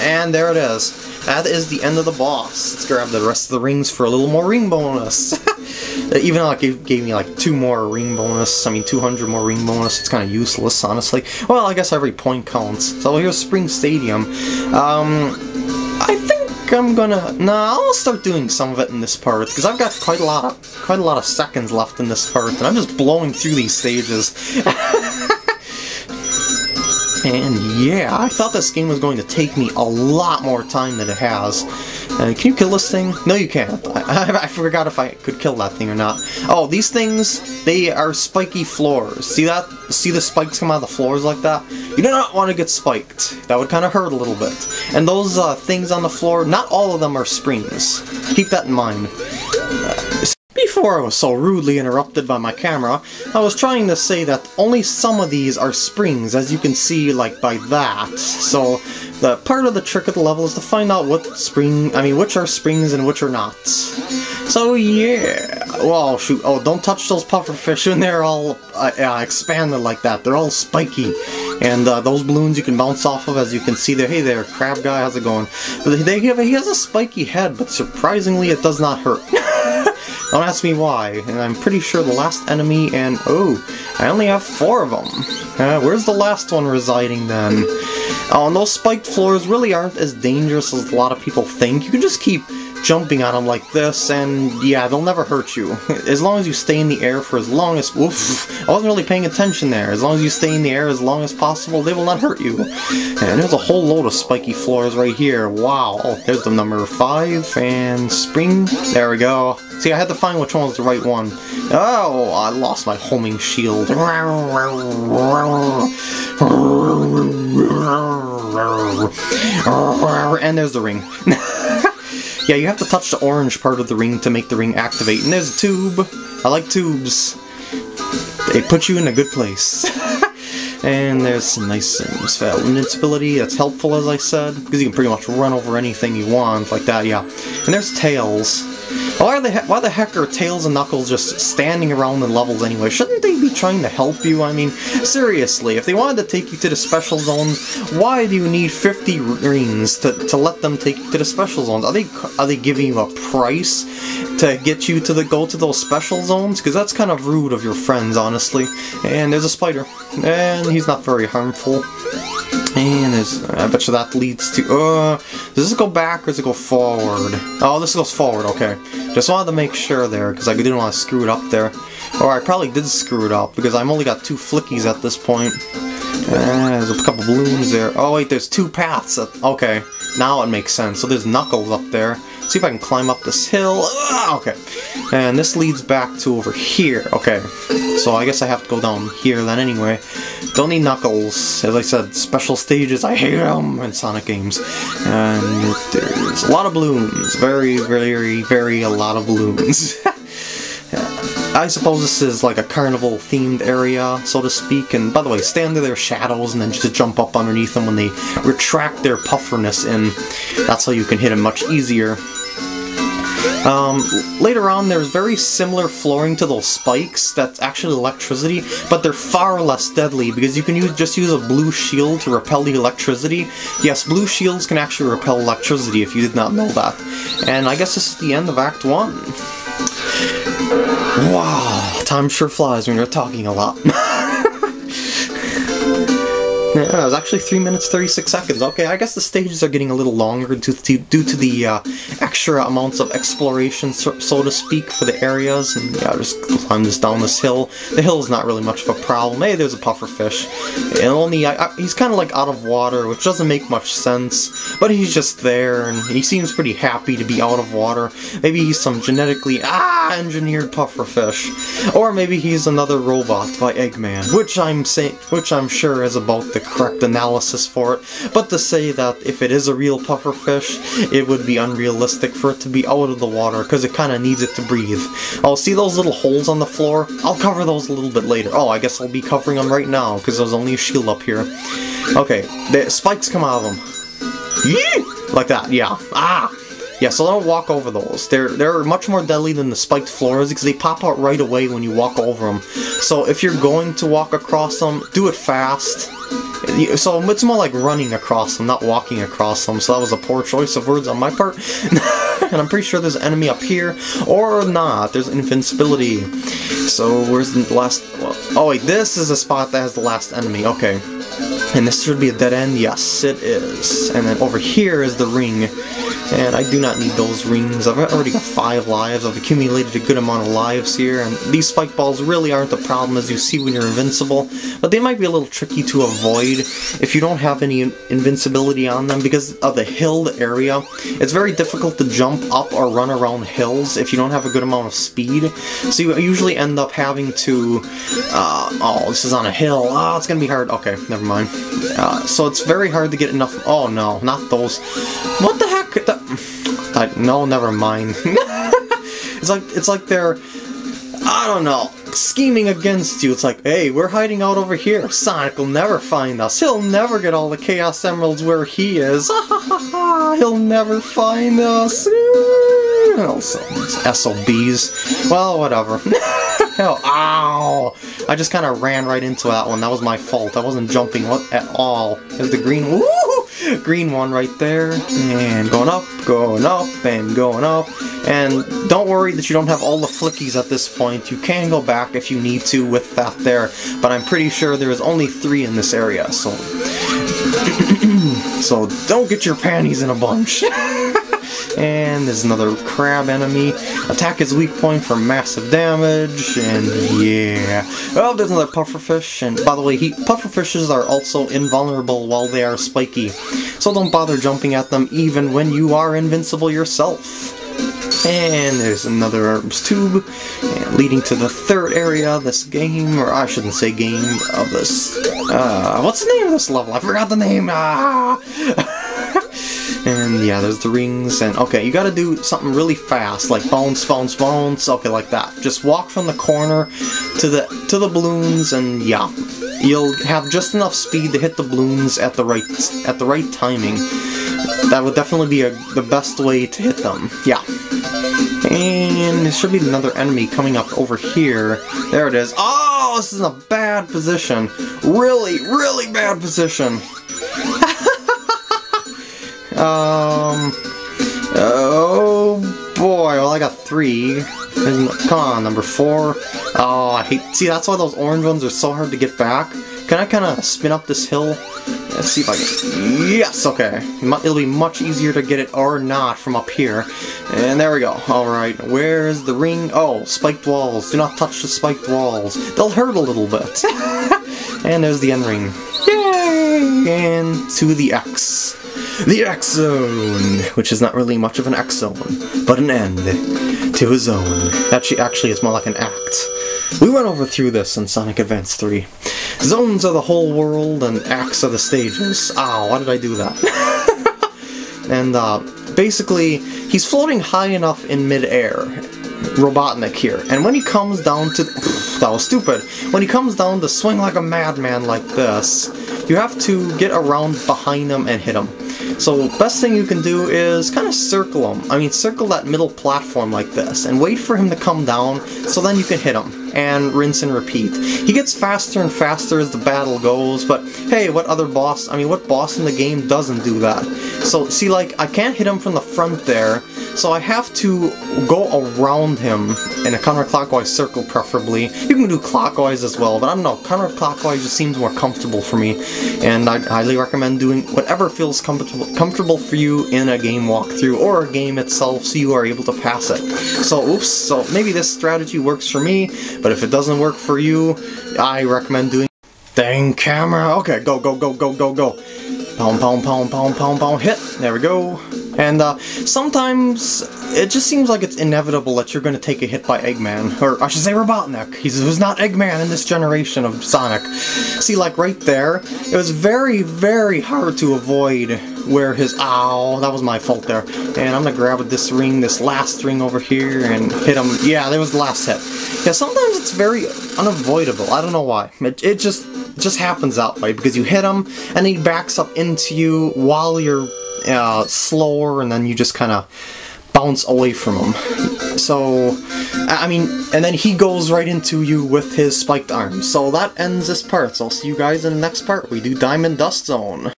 And there it is. That is the end of the boss. Let's grab the rest of the rings for a little more ring bonus. Even though it gave, gave, me like two more ring bonus, I mean 200 more ring bonus, it's kind of useless, honestly. Well, I guess every point counts. So here's Spring Stadium. Um, I think I'm gonna... Nah, I'll start doing some of it in this part, because I've got quite a lot of quite a lot of seconds left in this part, and I'm just blowing through these stages. And yeah, I thought this game was going to take me a lot more time than it has. Uh, can you kill this thing? No, you can't. I, I, I, forgot if I could kill that thing or not. Oh, these things, they are spiky floors. See that? See the spikes come out of the floors like that? You do not want to get spiked. That would kind of hurt a little bit. And those uh, things on the floor, not all of them are springs. Keep that in mind. Before I was so rudely interrupted by my camera, I was trying to say that only some of these are springs, as you can see, like, by that. So, the part of the trick of the level is to find out what spring, I mean, which are springs and which are not. So, yeah. Well, shoot, oh, don't touch those pufferfish when they're all uh, uh, expanded like that. They're all spiky. And uh, those balloons you can bounce off of, as you can see there. Hey there, crab guy, how's it going? But they have, he has a spiky head, but surprisingly it does not hurt. Don't ask me why, and I'm pretty sure the last enemy and... Oh, I only have four of them. Uh, where's the last one residing then? Oh, and those spiked floors really aren't as dangerous as a lot of people think. You can just keep jumping on them like this, and yeah, they'll never hurt you. As long as you stay in the air for as long as... Oof, I wasn't really paying attention there. As long as you stay in the air as long as possible, they will not hurt you. And there's a whole load of spiky floors right here. Wow. Oh, there's the number 5, and spring. There we go. See, I had to find which one was the right one. Oh, I lost my homing shield. And there's the ring. Yeah, you have to touch the orange part of the ring to make the ring activate. And there's a tube. I like tubes. They put you in a good place. and there's some nice um, invincibility that's helpful, as I said, because you can pretty much run over anything you want, like that, yeah. And there's Tails. Why the, why the heck are Tails and Knuckles just standing around in levels anyway? Shouldn't they be trying to help you? I mean, seriously, if they wanted to take you to the special zones, why do you need 50 rings to, to let them take you to the special zones? Are they are they giving you a price to get you to the go to those special zones? Because that's kind of rude of your friends, honestly. And there's a spider, and he's not very harmful. And there's, I bet you that leads to, uh, does this go back or does it go forward? Oh, this goes forward, okay. Just wanted to make sure there, because I didn't want to screw it up there. Or I probably did screw it up, because I've only got two flickies at this point. Uh, balloons there. Oh wait, there's two paths. Okay, now it makes sense. So there's Knuckles up there. See if I can climb up this hill. Ah, okay. And this leads back to over here. Okay. So I guess I have to go down here then anyway. Don't need Knuckles. As I said, special stages, I hate them in Sonic games. And there's a lot of balloons. Very, very, very a lot of balloons. I suppose this is like a carnival themed area, so to speak, and by the way, stay under their shadows and then just jump up underneath them when they retract their pufferness in. that's how you can hit them much easier. Um, later on, there's very similar flooring to those spikes that's actually electricity, but they're far less deadly because you can use just use a blue shield to repel the electricity. Yes, blue shields can actually repel electricity if you did not know that. And I guess this is the end of Act 1. Wow, time sure flies when you're talking a lot. Yeah, it was actually 3 minutes 36 seconds. Okay, I guess the stages are getting a little longer due to, the uh, extra amounts of exploration, so, to speak, for the areas. And yeah, just climb this down this hill. The hill is not really much of a problem. Hey, there's a puffer fish. And only I, I, he's kind of like out of water, which doesn't make much sense. But he's just there, and he seems pretty happy to be out of water. Maybe he's some genetically ah engineered pufferfish. or maybe he's another robot by Eggman, which I'm saying, which I'm sure is about the correct analysis for it, but to say that if it is a real pufferfish, it would be unrealistic for it to be out of the water, because it kind of needs it to breathe. Oh, see those little holes on the floor? I'll cover those a little bit later. Oh, I guess I'll be covering them right now, because there's only a shield up here. Okay, the spikes come out of them. Yee! Like that, yeah. Ah! Yeah, so don't walk over those. They're they're much more deadly than the spiked floors because they pop out right away when you walk over them. So if you're going to walk across them, do it fast. So it's more like running across them, not walking across them. So that was a poor choice of words on my part. and I'm pretty sure there's an enemy up here, or not. There's invincibility. So where's the last? Oh wait, this is a spot that has the last enemy. Okay. And this should be a dead end? Yes, it is. And then over here is the ring. And I do not need those rings. I've already got five lives. I've accumulated a good amount of lives here. And these spike balls really aren't the problem as you see when you're invincible. But they might be a little tricky to avoid if you don't have any invincibility on them. Because of the hilled area, it's very difficult to jump up or run around hills if you don't have a good amount of speed. So you usually end up having to... Uh, oh, this is on a hill. Oh, it's going to be hard. Okay, never mind. Uh, so it's very hard to get enough... Oh, no, not those. What I, no, never mind. it's like it's like they're I don't know scheming against you. It's like, hey, we're hiding out over here. Sonic will never find us. He'll never get all the Chaos Emeralds where he is. He'll never find us. Oh, also, SOBs. Well, whatever. Hell, oh, ow! I just kind of ran right into that one. That was my fault. I wasn't jumping at all. There's the green. Woo! Green one right there, and going up, going up, and going up. And don't worry that you don't have all the flickies at this point. You can go back if you need to with that there, but I'm pretty sure there is only three in this area, so... so don't get your panties in a bunch. And there's another crab enemy. Attack is weak point for massive damage, and yeah. Oh, there's another pufferfish, and by the way, he, pufferfishes are also invulnerable while they are spiky. So don't bother jumping at them even when you are invincible yourself. And there's another herbs tube, leading to the third area of this game, or I shouldn't say game, of this, uh, what's the name of this level? I forgot the name, ah! And yeah, there's the rings, and okay, you gotta do something really fast, like bounce, bounce, bounce, okay, like that. Just walk from the corner to the to the balloons, and yeah, you'll have just enough speed to hit the balloons at the right at the right timing. That would definitely be a, the best way to hit them. Yeah. And there should be another enemy coming up over here. There it is. Oh, this is a bad position. Really, really bad position. Um. Oh boy. Well, I got three. Come on, number four. Oh, I hate. See, that's why those orange ones are so hard to get back. Can I kind of spin up this hill? Let's see if I can. Yes, okay. It'll be much easier to get it or not from up here. And there we go. Alright, where's the ring? Oh, spiked walls. Do not touch the spiked walls. They'll hurt a little bit. and there's the end ring. Yay! And to the X. The X Zone, which is not really much of an X Zone, but an end to a zone. Actually, actually, it's more like an act. We went over through this in Sonic Advance 3. Zones are the whole world, and acts are the stages. Ow, why did I do that? and, uh, basically, he's floating high enough in midair, Robotnik here, and when he comes down to... that was stupid. When he comes down to swing like a madman like this, you have to get around behind him and hit him. So best thing you can do is kind of circle him. I mean, circle that middle platform like this, and wait for him to come down, so then you can hit him, and rinse and repeat. He gets faster and faster as the battle goes, but hey, what other boss, I mean, what boss in the game doesn't do that? So, see, like, I can't hit him from the front there, so I have to go around him in a counterclockwise circle, preferably. You can do clockwise as well, but I don't know, counterclockwise just seems more comfortable for me, and I highly recommend doing whatever feels comfortable comfortable for you in a game walkthrough or a game itself so you are able to pass it. So, oops, so maybe this strategy works for me, but if it doesn't work for you, I recommend doing Dang camera! Okay, go, go, go, go, go, go! Pound, pound, pound, pound, pound, pound, hit! There we go. And uh, sometimes it just seems like it's inevitable that you're going to take a hit by Eggman. Or I should say Robotnik. He's who's not Eggman in this generation of Sonic. See, like right there, it was very, very hard to avoid where his... Ow, that was my fault there. And I'm to grab this ring, this last ring over here, and hit him. Yeah, that was the last hit. Yeah, sometimes it's very unavoidable. I don't know why. It, it just just happens that way because you hit him and he backs up into you while you're uh, slower, and then you just kind of bounce away from him. So, I mean, and then he goes right into you with his spiked arms. So that ends this part. So I'll see you guys in the next part. We do Diamond Dust Zone.